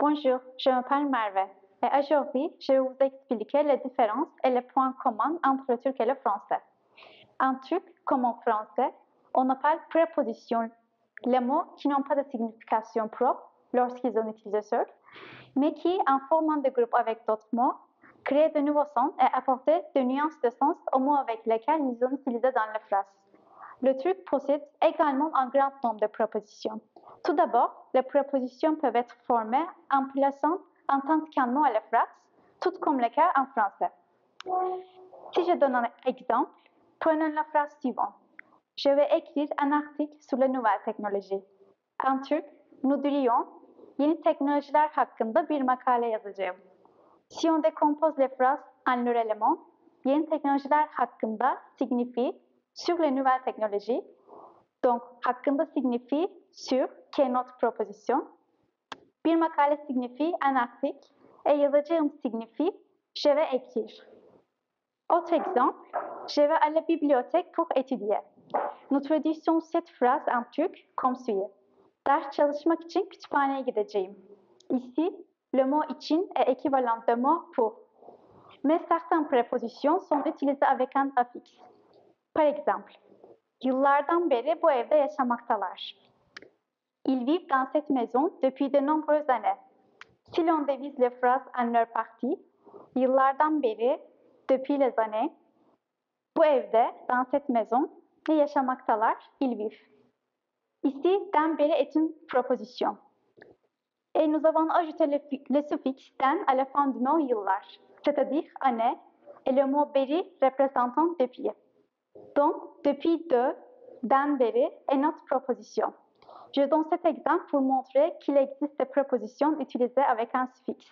Bonjour, je m'appelle Merve et aujourd'hui, je vais vous expliquer les différences et les points communs entre le turc et le français. En turc, comme en français, on appelle préposition les mots qui n'ont pas de signification propre lorsqu'ils sont utilisés seuls, mais qui, en formant des groupes avec d'autres mots, créent de nouveaux sons et apportent des nuances de sens aux mots avec lesquels ils sont utilisés dans la phrase. Le truc possède également un grand nombre de prépositions. Tout d'abord, les prépositions peuvent être formées en plaçant en tant qu'un mot à la phrase, tout comme le cas en français. Si je donne un exemple, prenons la phrase suivante. Je vais écrire un article sur les nouvelles technologies. En Türk, nous dirions yeni teknolojiler hakkında bir makale yazacağım. Si on décompose les phrases en leurs éléments, yeni teknolojiler hakkında signifie sur les nouvelles technologies. Donc, hakkında signifie sur, notre proposition. Bir makale signifie un article et yazacağım signifie je vais écrire. Autre exemple, je vais à la bibliothèque pour étudier. Nous traduisons cette phrase en turc comme suit. Ders çalışmak için kütüphaneye gideceğim. Ici, le mot için est équivalent de mot pour. Mais certaines prépositions sont utilisées avec un affix. Par exemple, yıllardan beri bu evde yaşamaktalar. Ils vivent dans cette maison depuis de nombreuses années. Si l'on divise les phrases en leur parties, yıllardan beri, depuis les années, bu evde, dans cette maison, et yaşamaktalar, ils vivent. Ici, den beri est une proposition. Et nous avons ajouté le, le suffixe den à la fin du mot yıllar, c'est-à-dire année, et le mot beri représentant depuis. Donc, depuis de, den beri est notre proposition. Je donne cet exemple pour montrer qu'il existe des prépositions utilisées avec un suffixe.